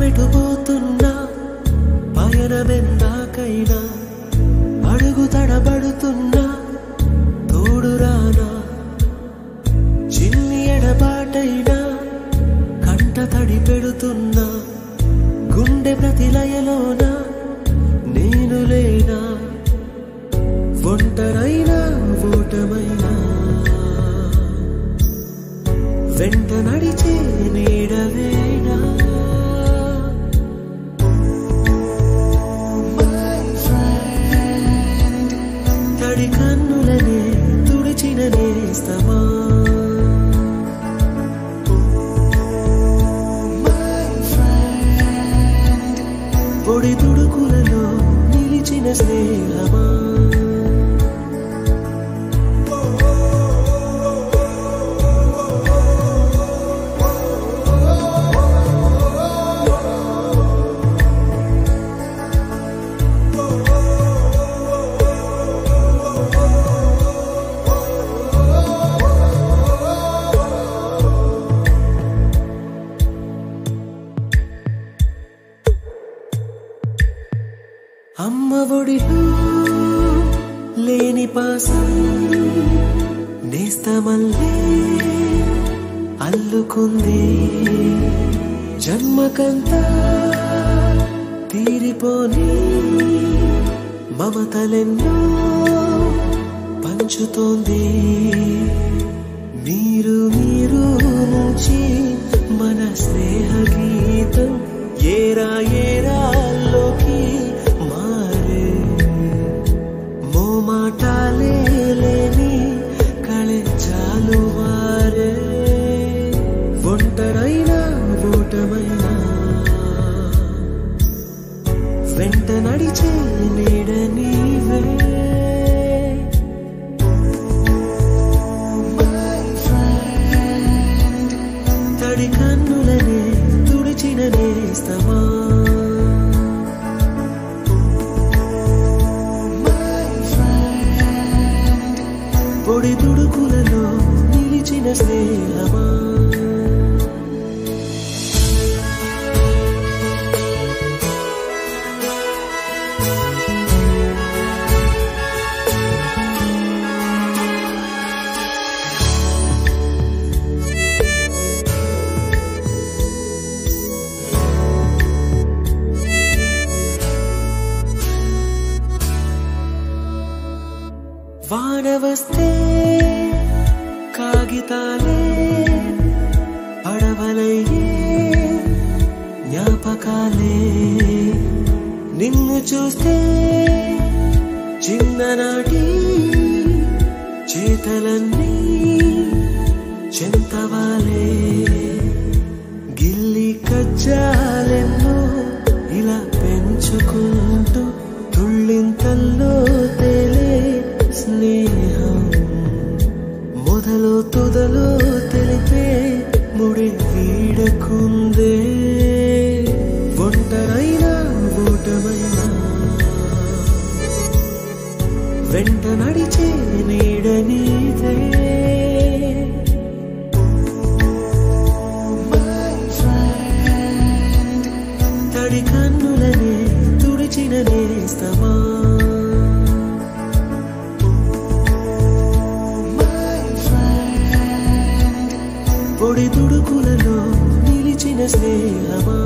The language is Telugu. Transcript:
విడుబోతున్నా పయనమెందాకైనా అడుగు తడబడుతున్నా తోడురానా? చిన్ని ఎడబాటైనా కంట తడి పెడుతున్నా గుండె ప్రతిలయలోనా నేను లేనా? ఒంటరైనా ఓటమైనా? వెంట నడిచే నీడవే నేస్తమా పొడి తుడుకులలో నిలిచిన స్నేహమా? అమ్మ ఒడిలో లేని పాసం నేస్తమల్లే అల్లుకుంది జన్మకంతా తీరిపోని మమతలెన్నో పంచుతోంది. మీరు మీరు నుంచి మన స్నేహ గీతం ఏరా ఏరా ఎక్కడైనా ఓటమైనా వెంట నడిచే నీడ నీవే. తడి కన్నులనే తుడిచిన నేస్తమా? పొడి తుడుకులలో నిలిచిన స్నేహమా? వానవస్తే కాగితాలే పడవలయ్యే జ్ఞాపకాలే. నిన్ను చూస్తే చిన్ననాటి చేతలన్నీ చెంతవాలే. గిల్లి కజ్జాలెన్నో ఇలా పెంచుకుంటూ తుళ్ళింతల్లో తేలే సందేహం మొదలు తుదలు తెలిపే ముడి వీడకుందే ఒంటరైనా ఓటమైనా. వెంట నడిచే నీడనీదే తడి కన్నులనే తుడిచిన నేస్తమా ఒడిదుడుకులలో నిలిచిన స్నేహమా?